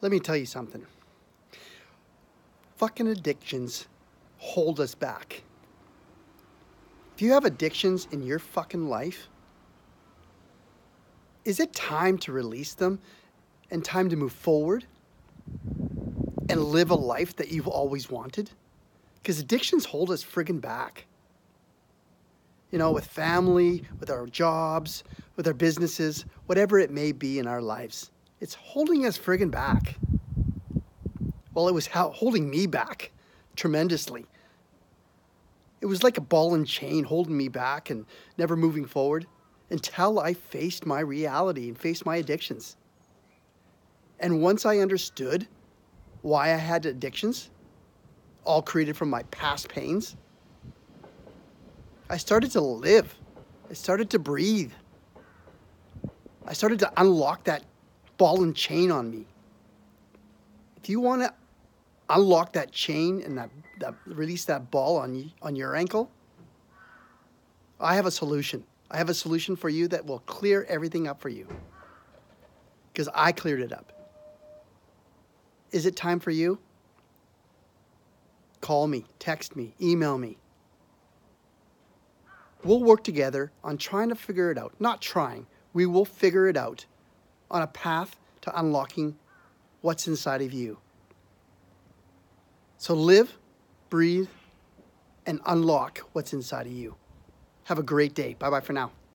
Let me tell you something. Fucking addictions hold us back. If you have addictions in your fucking life, is it time to release them and time to move forward and live a life that you've always wanted? Because addictions hold us friggin' back. You know, with family, with our jobs, with our businesses, whatever it may be in our lives. It's holding us friggin' back. Well, it was holding me back tremendously. It was like a ball and chain holding me back and never moving forward until I faced my reality and faced my addictions. And once I understood why I had addictions, all created from my past pains, I started to live. I started to breathe. I started to unlock that ball and chain on me. If you want to unlock that chain and that, that release that ball on on your ankle, I have a solution. I have a solution for you that will clear everything up for you. Because I cleared it up. Is it time for you? Call me, text me, email me. We'll work together on trying to figure it out. Not trying, we will figure it out on a path to unlocking what's inside of you. So live, breathe, and unlock what's inside of you. Have a great day. Bye bye for now.